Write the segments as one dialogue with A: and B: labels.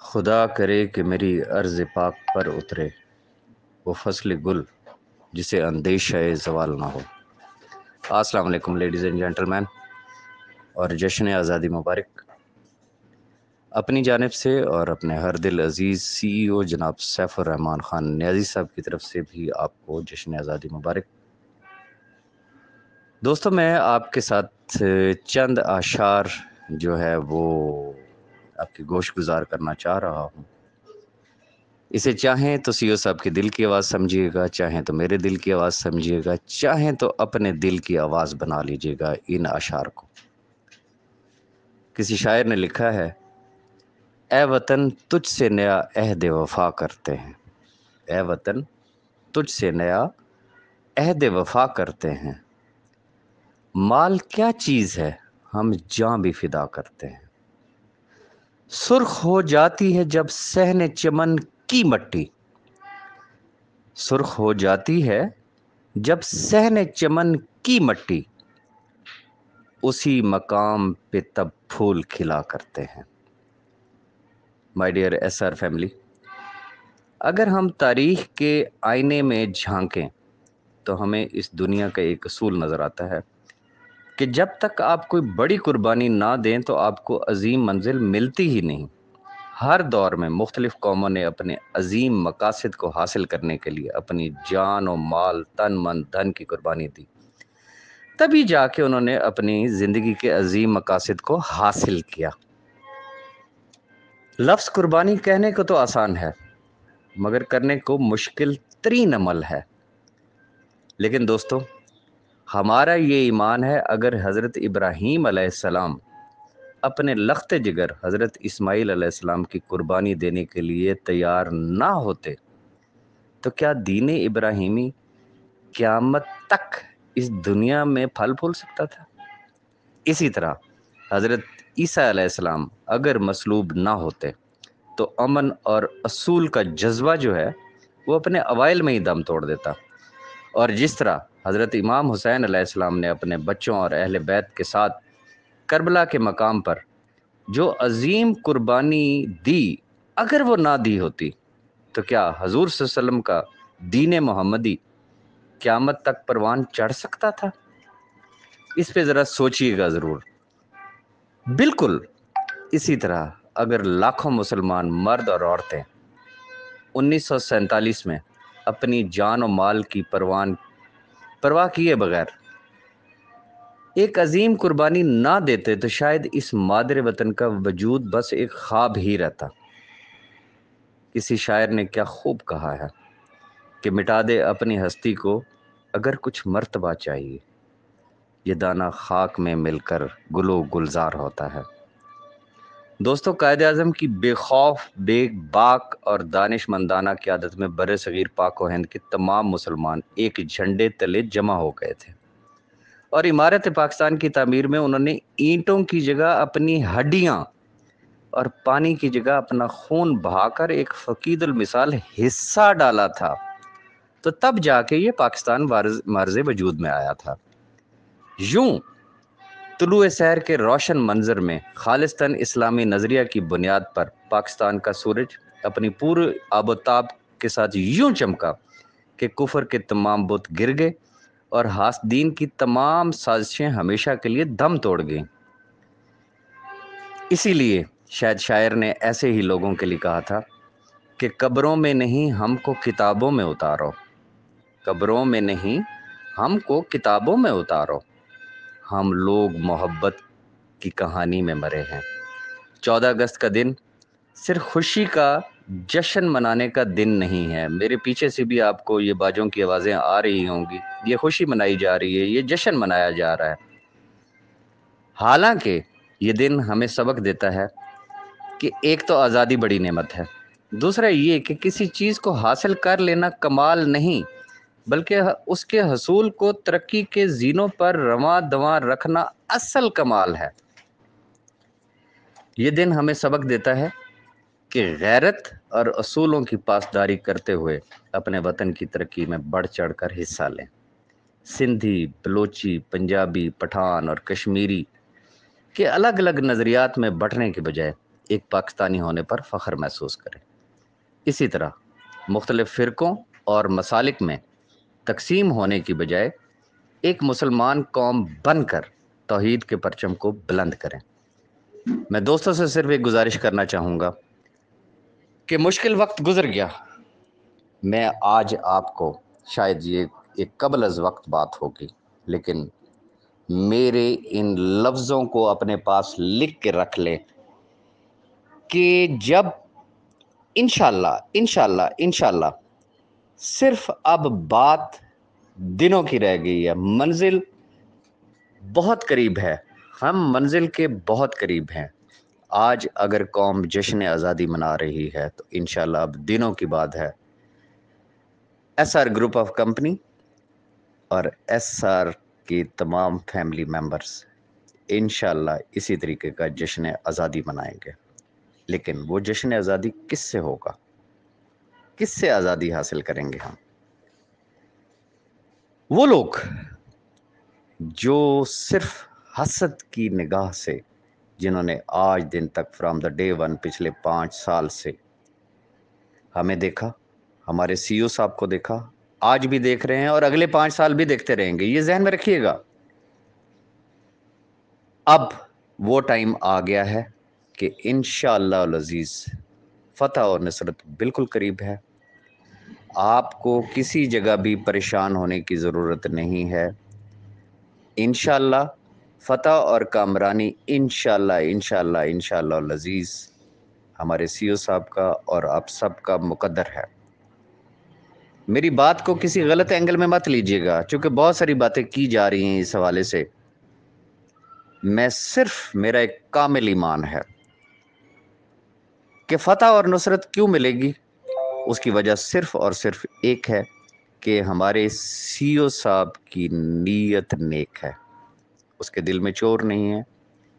A: खुदा करे कि मेरी अर्ज़ पाक पर उतरे, वो फ़सल गुल जिसे अंदेशा जवाल ना हो। अस्सलाम वालेकुम लेडीज़ एंड जेंटलमैन और जश्न आज़ादी मुबारक। अपनी जानब से और अपने हर दिल अज़ीज़ सीईओ जनाब सैफ़ुररहमान ख़ान न्याजी साहब की तरफ़ से भी आपको जश्न आज़ादी मुबारक। दोस्तों, मैं आपके साथ चंद आशार जो है वो आपकी गोश गुजार करना चाह रहा हूँ। इसे चाहें तो सीओ साहब के दिल की आवाज़ समझिएगा, चाहें तो मेरे दिल की आवाज़ समझिएगा, चाहें तो अपने दिल की आवाज़ बना लीजिएगा इन आशार को। किसी शायर ने लिखा है ए वतन तुझ से नया अहद वफा करते हैं। ए वतन तुझ से नया अहद वफा करते हैं। माल क्या चीज़ है, हम जान भी फिदा करते हैं। सुर्ख हो जाती है जब सहने चमन की मट्टी। सुर्ख हो जाती है जब सहने चमन की मट्टी। उसी मकाम पे तब फूल खिला करते हैं। My dear S R family अगर हम तारीख के आईने में झांकें तो हमें इस दुनिया का एक असूल नज़र आता है। कि जब तक आप कोई बड़ी कुर्बानी ना दें तो आपको अजीम मंजिल मिलती ही नहीं। हर दौर में मुख्तलिफ़ कौमों ने अपने अजीम मकासद को हासिल करने के लिए अपनी जान और माल, तन, मन, धन की कुर्बानी दी। तभी जाके उन्होंने अपनी ज़िंदगी के अजीम मकासद को हासिल किया। लफ्ज़ कुर्बानी कहने को तो आसान है, मगर करने को मुश्किल तरीन अमल है। लेकिन दोस्तों हमारा ये ईमान है, अगर हज़रत इब्राहीम सलाम अपने लख्त जिगर हज़रत इस्माईल सलाम की कुर्बानी देने के लिए तैयार ना होते तो क्या दीन इब्राहिमी क़यामत तक इस दुनिया में फल फूल सकता था? इसी तरह हज़रत ईसा सलाम अगर मसलूब ना होते तो अमन और असूल का जज्बा जो है, वो अपने अवाइल में ही दम तोड़ देता। और जिस तरह हज़रत इमाम हुसैन अलैहिस्सलाम ने अपने बच्चों और अहल बैत के साथ करबला के मकाम पर जो अजीम कुर्बानी दी, अगर वो ना दी होती तो क्या हजूर वसल्लम का दीन मोहम्मदी क़्यामत तक परवान चढ़ सकता था? इस पे ज़रा सोचिएगा ज़रूर। बिल्कुल इसी तरह अगर लाखों मुसलमान मर्द और औरतें उन्नीस में अपनी जान और माल की परवान, परवाह किए बगैर। एक अजीम कुर्बानी ना देते तो शायद इस मादर वतन का वजूद बस एक ख्वाब ही रहता। किसी शायर ने क्या खूब कहा है कि मिटा दे अपनी हस्ती को अगर कुछ मर्तबा चाहिए। ये दाना खाक में मिलकर गुलो गुलजार होता है। दोस्तों कायद अजम की बेखौफ, बेबाक और दानिशमंदाना की आदत में बर सग़ीर पाक हिंद के तमाम मुसलमान एक झंडे तले जमा हो गए थे। और इमारत पाकिस्तान की तमीर में उन्होंने ईंटों की जगह अपनी हड्डियाँ और पानी की जगह अपना खून बहाकर एक फ़कीदुल मिसाल हिस्सा डाला था। तो तब जाके ये पाकिस्तान मार्ज वजूद में आया था। यूँ तुलु शहर के रोशन मंजर में खालिस्तान इस्लामी नज़रिया की बुनियाद पर पाकिस्तान का सूरज अपनी पूरे आबोताब के साथ यूँ चमका कि कुफर के तमाम बुत गिर गए और हासदीन की तमाम साजिशें हमेशा के लिए दम तोड़ गईं। इसीलिए शायद शायर ने ऐसे ही लोगों के लिए कहा था कि कब्रों में नहीं हमको किताबों में उतारो। कब्रों में नहीं हमको किताबों में उतारो। हम लोग मोहब्बत की कहानी में मरे हैं। चौदह अगस्त का दिन सिर्फ़ खुशी का जश्न मनाने का दिन नहीं है। मेरे पीछे से भी आपको ये बाजों की आवाज़ें आ रही होंगी। ये खुशी मनाई जा रही है, ये जश्न मनाया जा रहा है। हालाँकि ये दिन हमें सबक देता है कि एक तो आज़ादी बड़ी नेमत है। दूसरा ये कि किसी चीज़ को हासिल कर लेना कमाल नहीं। बल्कि उसके हसूल को तरक्की के जीनों पर रवा दवा रखना असल कमाल है। ये दिन हमें सबक देता है कि गैरत और असूलों की पासदारी करते हुए अपने वतन की तरक्की में बढ़ चढ़ कर हिस्सा लें। सिंधी, बलोची, पंजाबी, पठान और कश्मीरी के अलग अलग नज़रियात में बटने के बजाय एक पाकिस्तानी होने पर फ़ख्र महसूस करें। इसी तरह मुख्तलिफ़ फ़िरक़ों और मसालिक में तकसीम होने की बजाय एक मुसलमान कौम बनकर तोहीद के परचम को बुलंद करें। मैं दोस्तों से सिर्फ़ एक गुजारिश करना चाहूँगा कि मुश्किल वक्त गुजर गया। मैं आज आपको शायद ये एक कबल अज वक्त बात होगी, लेकिन मेरे इन लफ्ज़ों को अपने पास लिख के रख लें कि जब इनशाला इनशाला इनशाला सिर्फ़ अब बात दिनों की रह गई है। मंजिल बहुत करीब है। हम मंजिल के बहुत करीब हैं। आज अगर कौम जश्न आज़ादी मना रही है तो इन अब दिनों की बात है। S R group of company और एस आर की तमाम फैमिली मेंबर्स इन इसी तरीके का जश्न आज़ादी मनाएँगे। लेकिन वो जश्न आज़ादी किससे होगा? किससे आज़ादी हासिल करेंगे हम? वो लोग जो सिर्फ़ हसद की निगाह से, जिन्होंने आज दिन तक फ्रॉम द डे वन पिछले पाँच साल से हमें देखा, हमारे सीईओ साहब को देखा, आज भी देख रहे हैं और अगले पाँच साल भी देखते रहेंगे। ये जहन में रखिएगा। अब वो टाइम आ गया है कि इन शजीज़ फ़तह और नसरत बिल्कुल करीब है। आपको किसी जगह भी परेशान होने की ज़रूरत नहीं है। इन फ़तह और कामरानी इन इनशाला इनशाला लजीज़ हमारे सी ओ साहब का और आप सब का मुकद्दर है। मेरी बात को किसी गलत एंगल में मत लीजिएगा, क्योंकि बहुत सारी बातें की जा रही हैं इस हवाले से। मैं सिर्फ़, मेरा एक कामिल ईमान है कि फ़तह और नुसरत क्यों मिलेगी? उसकी वजह सिर्फ़ और सिर्फ़ एक है कि हमारे सीओ साहब की नीयत नेक है। उसके दिल में चोर नहीं है,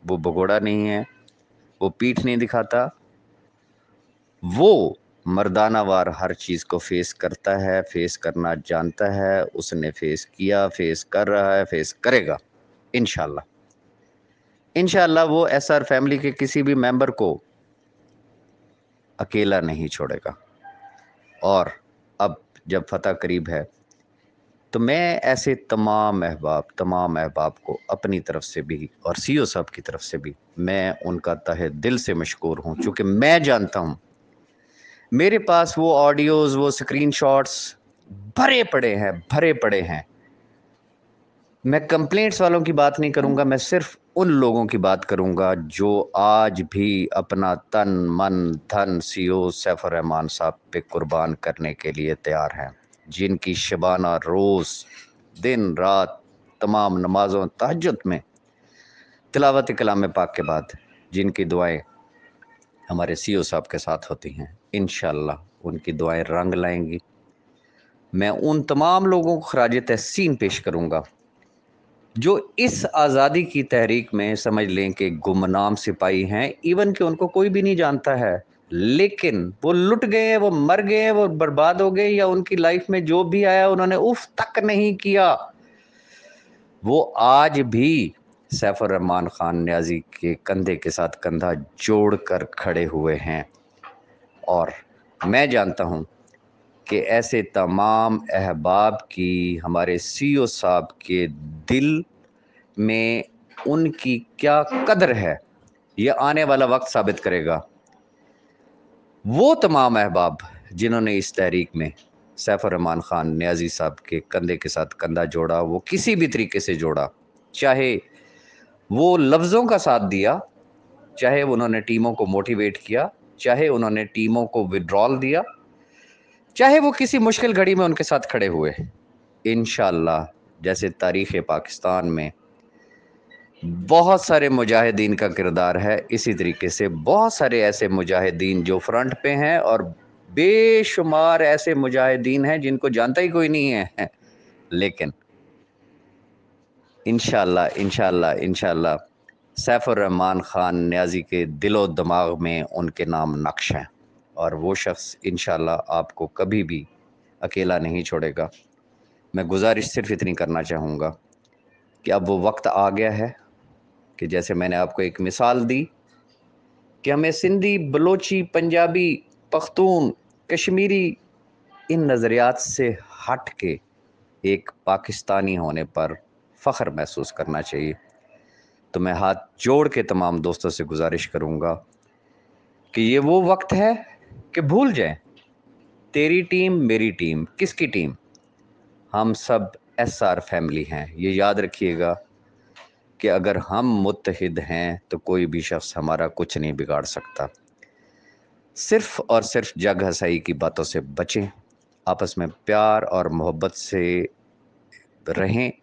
A: वो भगोड़ा नहीं है, वो पीठ नहीं दिखाता। वो मर्दानावार हर चीज़ को फेस करता है, फेस करना जानता है, उसने फेस किया, फेस कर रहा है, फेस करेगा इनशाला इनशाला वो एस आर फैमिली के किसी भी मेंबर को अकेला नहीं छोड़ेगा। और अब जब फतह करीब है तो मैं ऐसे तमाम अहबाब तमाम अहबाब को अपनी तरफ़ से भी और सी ओ साहब की तरफ़ से भी मैं उनका तहे दिल से मशहूर हूँ, चूँकि मैं जानता हूँ। मेरे पास वो ऑडियोज़ वो स्क्रीन भरे पड़े हैं, भरे पड़े हैं। मैं कंप्लेंट्स वालों की बात नहीं करूँगा, मैं सिर्फ़ उन लोगों की बात करूँगा जो आज भी अपना तन, मन, धन, सीओ, सैफर रहमान साहब पे कुर्बान करने के लिए तैयार हैं। जिनकी शबाना रोज़, दिन, रात, तमाम नमाज़ों तहजद में तिलावत कलाम पाक के बाद जिनकी दुआएँ हमारे सीओ साहब के साथ होती हैं इन उनकी दुआएँ रंग लाएँगी। मैं उन तमाम लोगों को खराज तहसीन पेश करूँगा। जो इस आज़ादी की तहरीक में समझ लें कि गुमनाम सिपाही हैं इवन कि उनको कोई भी नहीं जानता है, लेकिन वो लुट गए हैं, वो मर गए हैं, वो बर्बाद हो गए या उनकी लाइफ में जो भी आया उन्होंने उफ तक नहीं किया। वो आज भी सैफुर रहमान खान न्याजी के कंधे के साथ कंधा जोड़कर खड़े हुए हैं। और मैं जानता हूँ कि ऐसे तमाम अहबाब की हमारे सीओ साहब के दिल में उनकी क्या कदर है यह आने वाला वक्त साबित करेगा। वो तमाम अहबाब जिन्होंने इस तहरीक में सैफुररहमान ख़ान, न्याजी साहब के कंधे के साथ कंधा जोड़ा, वो किसी भी तरीके से जोड़ा, चाहे वो लफ्ज़ों का साथ दिया, चाहे उन्होंने टीमों को मोटिवेट किया, चाहे उन्होंने टीमों को विड्रॉल दिया चाहे वो किसी मुश्किल घड़ी में उनके साथ खड़े हुए इन जैसे तारीख़ पाकिस्तान में बहुत सारे मुजाहिदीन का किरदार है, इसी तरीके से बहुत सारे ऐसे मुजाहिदीन जो फ्रंट पे हैं और बेशुमार ऐसे मुजाहिदीन हैं जिनको जानता ही कोई नहीं है। लेकिन इनशाला इनशाला इनशाला सैफुररहमान ख़ान न्याजी के दिलो दिमाग में उनके नाम नक्श हैं। और वो शख्स इन आपको कभी भी अकेला नहीं छोड़ेगा। मैं गुजारिश सिर्फ़ इतनी करना चाहूँगा कि अब वो वक्त आ गया है कि जैसे मैंने आपको एक मिसाल दी कि हमें सिंधी, बलोची, पंजाबी, पख्तून, कश्मीरी इन नज़रियात से हट के एक पाकिस्तानी होने पर फ़ख्र महसूस करना चाहिए। तो मैं हाथ जोड़ के तमाम दोस्तों से गुजारिश करूँगा कि ये वो वक्त है कि भूल जाएँ। तेरी टीम, मेरी टीम, किसकी टीम? हम सब एस आर फैमिली हैं। ये याद रखिएगा कि अगर हम मुतहद हैं तो कोई भी शख्स हमारा कुछ नहीं बिगाड़ सकता। सिर्फ़ और सिर्फ़ जग हसाई की बातों से बचें। आपस में प्यार और मोहब्बत से रहें।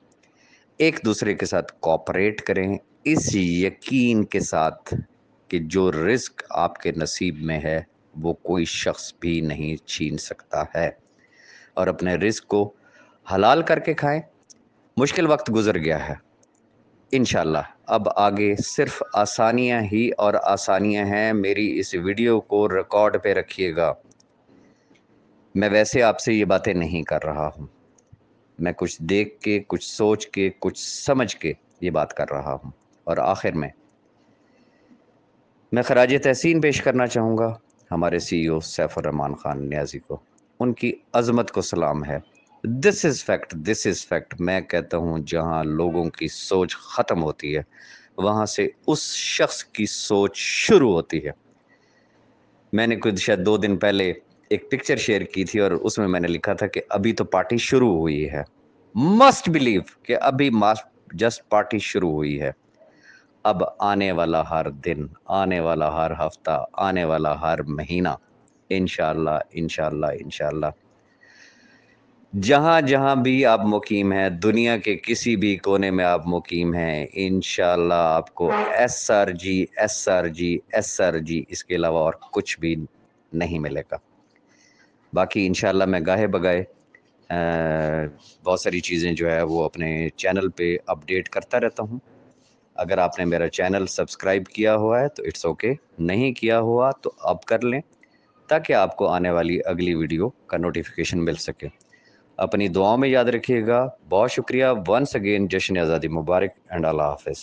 A: एक दूसरे के साथ कॉपरेट करें। इस यकीन के साथ कि जो रिस्क आपके नसीब में है वो कोई शख्स भी नहीं छीन सकता है। और अपने रिस्क को हलाल करके खाएँ। मुश्किल वक्त गुज़र गया है। इन अब आगे सिर्फ़ आसानियाँ ही और आसानियाँ हैं। मेरी इस वीडियो को रिकॉर्ड पे रखिएगा। मैं वैसे आपसे ये बातें नहीं कर रहा हूँ। मैं कुछ देख के, कुछ सोच के, कुछ समझ के ये बात कर रहा हूँ। और आखिर में मैं खराज तहसीन पेश करना चाहूँगा। हमारे सीईओ सैफुररहमान ख़ान न्याजी को। उनकी अज़मत को सलाम है। This is fact this is fact मैं कहता हूँ, जहाँ लोगों की सोच ख़त्म होती है, वहाँ से उस शख्स की सोच शुरू होती है। मैंने कुछ शायद दो दिन पहले एक पिक्चर शेयर की थी और उसमें मैंने लिखा था कि अभी तो पार्टी शुरू हुई है। मस्ट बिलीव कि अभी जस्ट पार्टी शुरू हुई है। अब आने वाला हर दिन, आने वाला हर हफ़्ता, आने वाला हर महीना। इनशाला इनशाला इनशाला जहाँ जहाँ भी आप मुकीम हैं, दुनिया के किसी भी कोने में आप मुकीम हैं इन आपको S R ji, S R ji, S R ji, इसके अलावा और कुछ भी नहीं मिलेगा। बाकी इन मैं गाहे बगाए बहुत सारी चीज़ें जो है वो अपने चैनल पे अपडेट करता रहता हूँ। अगर आपने मेरा चैनल सब्सक्राइब किया हुआ है तो इट्स ओके नहीं किया हुआ तो अब कर लें, ताकि आपको आने वाली अगली वीडियो का नोटिफिकेशन मिल सके। अपनी दुआओं में याद रखिएगा। बहुत शुक्रिया वंस अगेन जश्न आज़ादी मुबारक एंड अल्लाह हाफिज़।